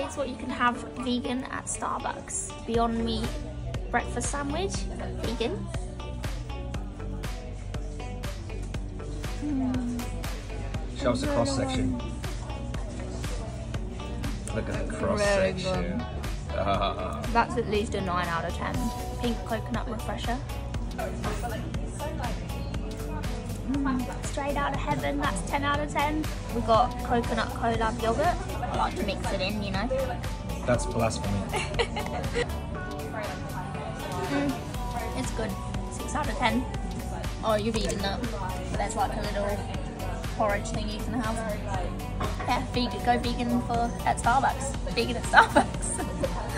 here's what you can have vegan at Starbucks. Beyond Meat breakfast sandwich, vegan. Hmm. Show us the cross section. Look at the cross Very section. That's at least a 9 out of 10. Pink coconut refresher. Oh, Straight out of heaven, that's 10 out of 10. We got coconut collab yogurt. I like to mix it in, you know. that's blasphemy. Mm, it's good. 6 out of 10. Oh, you've eaten that. There's like a little porridge thing you can have. Yeah, vegan, go vegan for at Starbucks. Vegan at Starbucks.